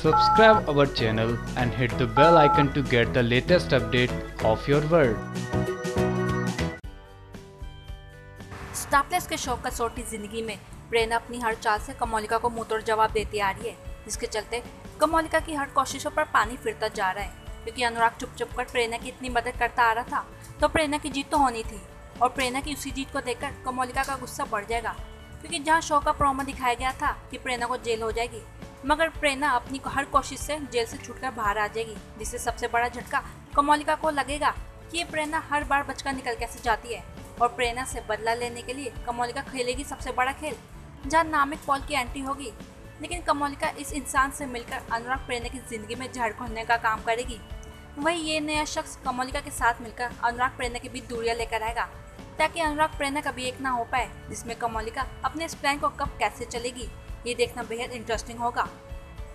Subscribe our channel and hit the bell icon to get the latest update of your world. Star plus के show Kasauti Zindagi में प्रेरणा अपनी हर चाल से कमोलिका को मुंहतोड़ जवाब देती आ रही है। जिसके चलते कमोलिका की हर कोशिशों पर पानी फिरता जा रहा है। क्योंकि अनुराग चुप चुप कर प्रेरणा की इतनी मदद करता आ रहा था तो प्रेरणा की जीत तो होनी थी। और प्रेरणा की उसी जीत को देखकर कमोलिका का गुस्सा बढ़ जाएगा। क्योंकि जहाँ शो का प्रोमो दिखाया गया था कि प्रेरणा को जेल हो जाएगी मगर प्रेरणा अपनी हर कोशिश से जेल से छूटकर बाहर आ जाएगी, जिससे सबसे बड़ा झटका कमोलिका को लगेगा कि ये प्रेरणा हर बार बचकर निकल कैसे जाती है। और प्रेरणा से बदला लेने के लिए कमोलिका खेलेगी सबसे बड़ा खेल, जहाँ नामिक पॉल की एंट्री होगी। लेकिन कमोलिका इस इंसान से मिलकर अनुराग प्रेरणा की ज़िंदगी में झाड़ खोलने का काम करेगी। वही ये नया शख्स कमोलिका के साथ मिलकर अनुराग प्रेरणा के बीच दूरियाँ लेकर आएगा, ताकि अनुराग प्रेरणा कभी एक ना हो पाए, जिसमें कमोलिका अपने इस प्लान को कब कैसे चलेगी। ये देखना बेहद इंटरेस्टिंग होगा।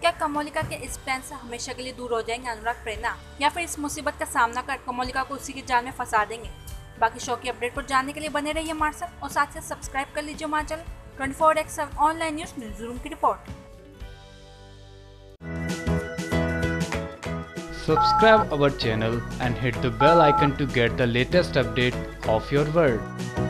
क्या कमोलिका के इस प्लान से हमेशा के लिए दूर हो जाएँगे अनुराग, प्रेरणा? या फिर इस मुसीबत का सामना कर कमोलिका को उसी के जाल में फंसा देंगे? बाकी शो की अपडेट को जानने के लिए बने रहिए हमारे साथ और साथ ही सब्सक्राइब कर लीजिए हमारे channel. Twenty four X online news news room की report Subscribe our channel and hit the bell icon to get the latest update of your world.